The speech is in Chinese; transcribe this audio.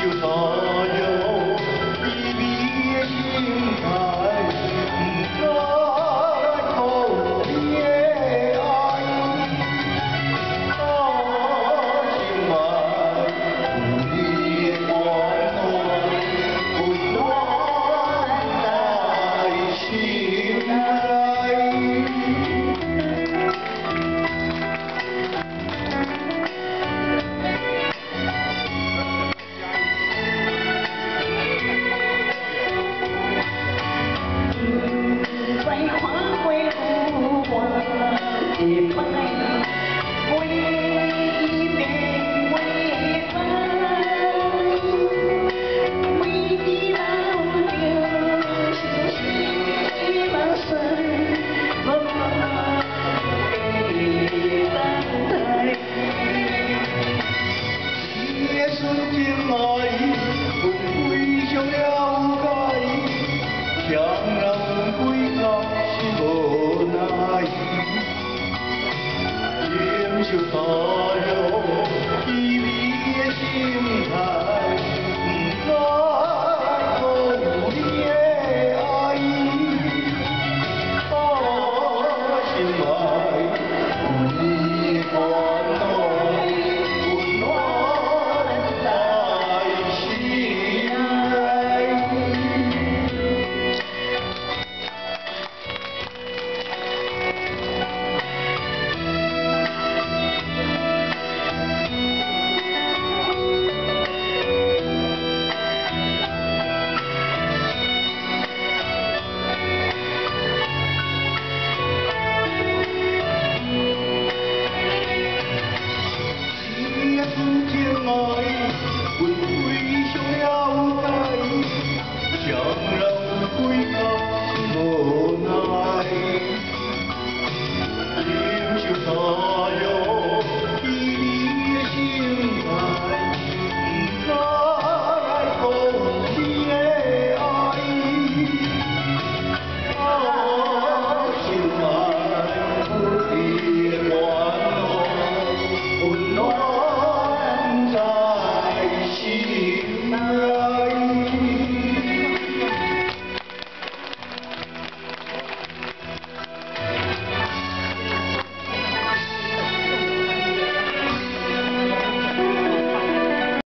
you know. 一杯，一杯，一杯。为你把酒，就是一把伞，茫茫的等待。你的纯金啊，伊分飞向了何方？强人归到是无奈。you for your